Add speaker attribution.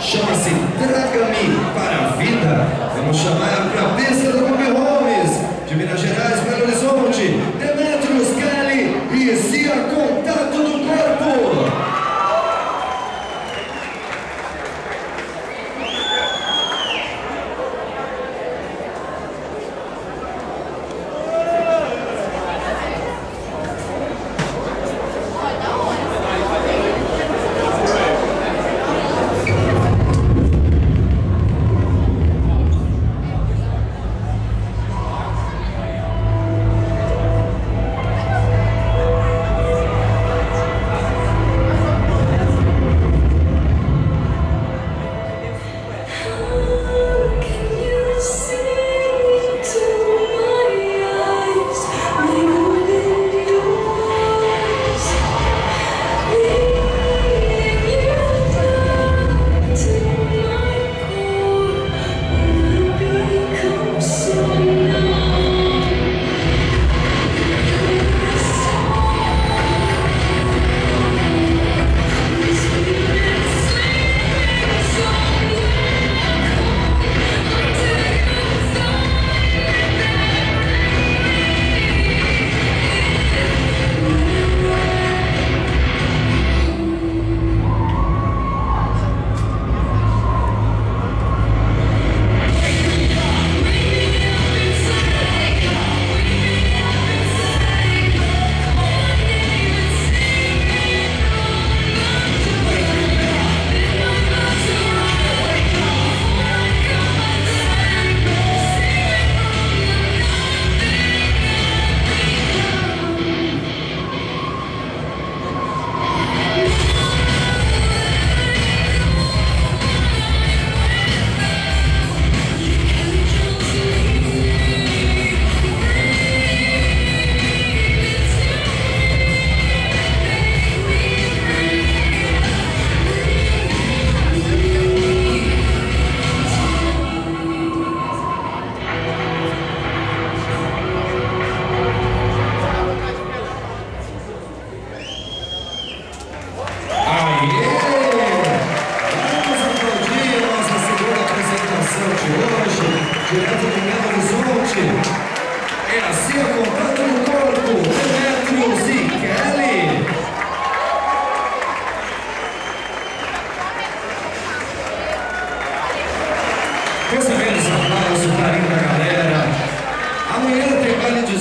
Speaker 1: Chama-se Traga-me para a Vida. Vamos chamar a pista do Recebendo os aplausos, carinho da galera. Amanhã tem baile de